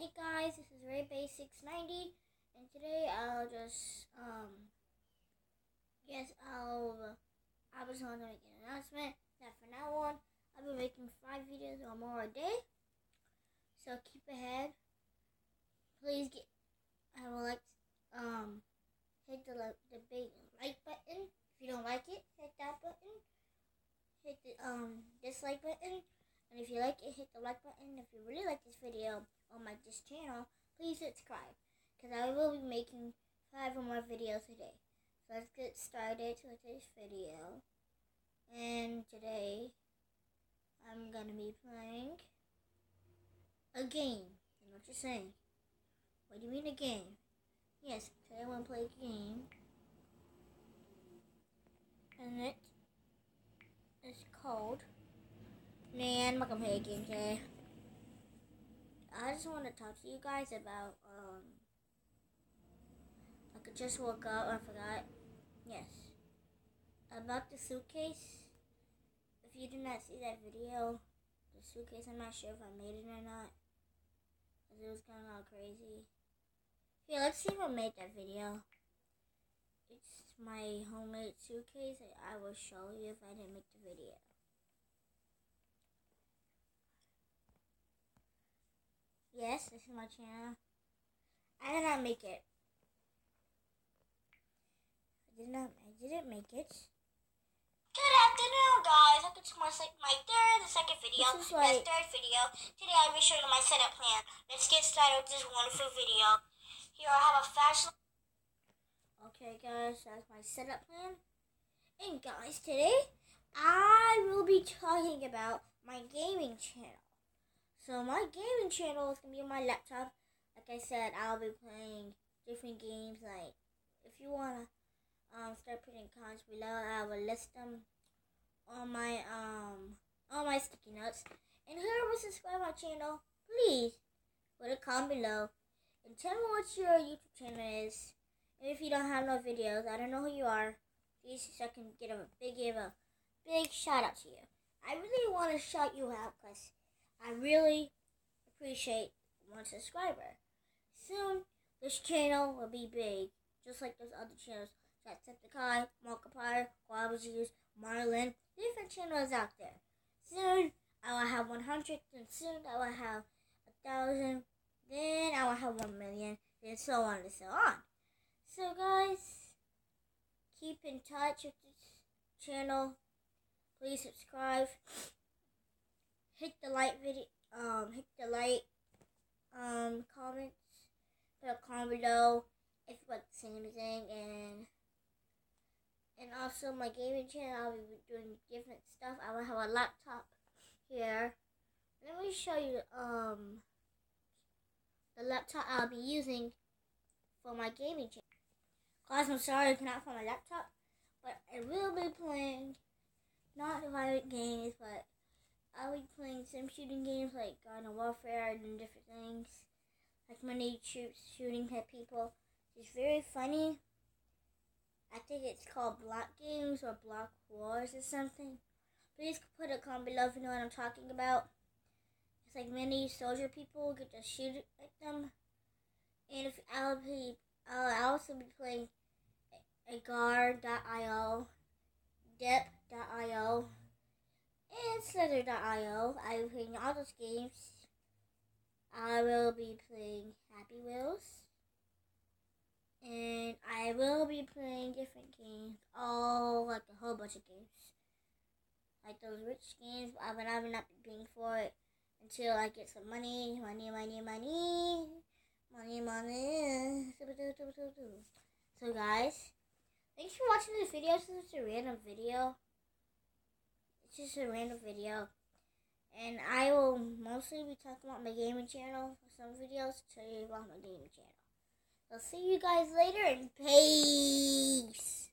Hey guys, this is RayBase690, and today I'll just, um, yes, I'll, I was going to make an announcement that from now on, I'll be making five videos or more a day, so keep ahead. Please get, I would like, um, hit the, the big like button. If you don't like it, hit that button. Hit the, um, dislike button. And if you like it, hit the like button. If you really like this video on my this channel, please subscribe. Because I will be making five or more videos today. So let's get started with this video. And today, I'm going to be playing a game. I know what you're saying. What do you mean a game? Yes, today I want to play a game. And it is called Man, I'm not gonna play a game today. I just want to talk to you guys about, um, I could just woke up, I forgot. Yes. About the suitcase. If you did not see that video, the suitcase, I'm not sure if I made it or not. Because it was kind of all crazy. Here, let's see if I made that video. It's my homemade suitcase. I will show you if I didn't make the video. Yes, this is my channel. I did not make it. I did not. I didn't make it. Good afternoon, guys. Welcome to my my third and second video. This is like- Yes, third video. Today I'll be showing you my setup plan. Let's get started with this wonderful video. Here I have a fashion. Okay, guys, that's my setup plan. And guys, today I will be talking about my gaming channel. So my gaming channel is gonna be on my laptop. Like I said, I'll be playing different games. Like if you wanna um, start putting comments below, I will list them on my um on my sticky notes. And whoever subscribe my channel, please put a comment below and tell me what your YouTube channel is. And if you don't have no videos, I don't know who you are. Please, so I can get a big give a big shout out to you. I really want to shout you out because I really appreciate one subscriber. Soon, this channel will be big, just like those other channels. Jacksepticeye, Markiplier, Guava Juice, Marlin, different channels out there. Soon, I will have 100, and soon I will have a thousand, then I will have 1 million, and so on and so on. So, guys, keep in touch with this channel. Please subscribe hit the like video um hit the like um comments put a comment below if you want to say anything and and also my gaming channel I'll be doing different stuff. I will have a laptop here. Let me show you um the laptop I'll be using for my gaming channel. Guys, I'm sorry I cannot find my laptop, but I will be playing not violent games, but I'll be playing some shooting games like Garden Warfare and different things. Like many troops shooting at people. It's very funny. I think it's called Block Games or Block Wars or something. Please put a comment below if you know what I'm talking about. It's like many soldier people get to shoot at them. And if I'll be, I'll also be playing agar.io, dep.io, and Slither.io. I will be playing all those games. I will be playing Happy Wheels. And I will be playing different games. All like a whole bunch of games. Like those rich games, I will not be paying for it until I get some money. Money, money, money. Money, money. So guys, thanks for watching this video. This is a random video it's just a random video. And I will mostly be talking about my gaming channel for some videos tell you about my gaming channel. I'll see you guys later and peace.